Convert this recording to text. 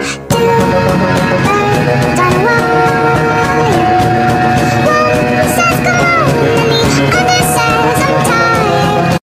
oh